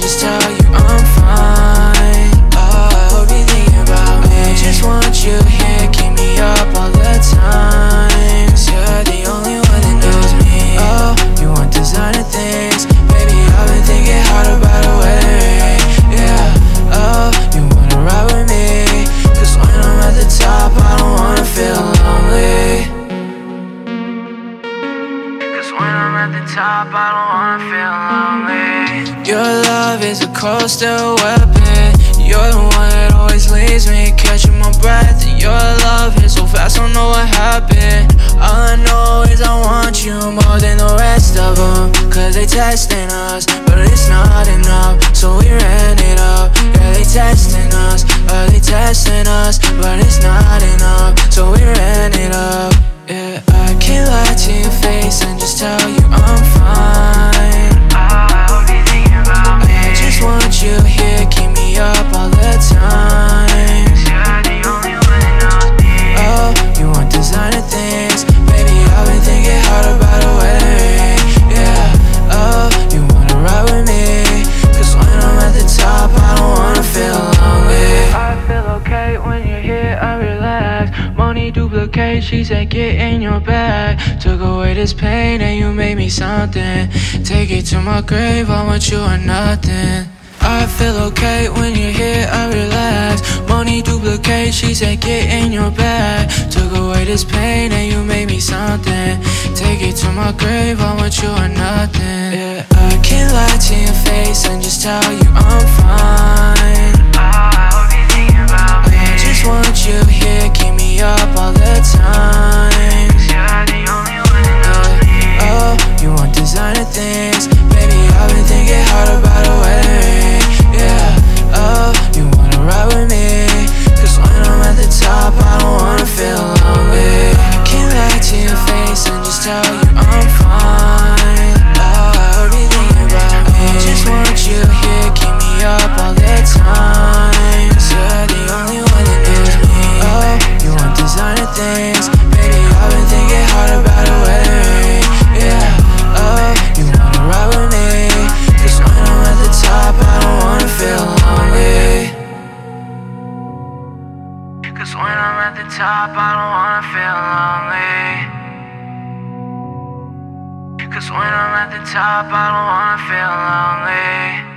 just tell when I'm at the top, I don't wanna feel lonely. Your love is a coastal weapon. You're the one that always leaves me catching my breath. Your love is so fast, I don't know what happened. All I know is I want you more than the rest of them. Cause they testing us, but it's not enough, so we ran it up. Tell you Money duplicate, she said, get in your bag. Took away this pain and you made me something. Take it to my grave, I want you or nothing. I feel okay when you're here, I relax. Money duplicate, she said, get in your bag. Took away this pain and you made me something. Take it to my grave, I want you or nothing. Yeah, I can't lie to your face and just tell you I'm fine. Want designer things, baby? I've been thinking hard about a wedding. Yeah, oh, you wanna ride with me? Cause when I'm at the top, I don't wanna feel lonely. Can't lie to your face and just tell you top, I don't wanna feel lonely. Cause when I'm at the top, I don't wanna feel lonely.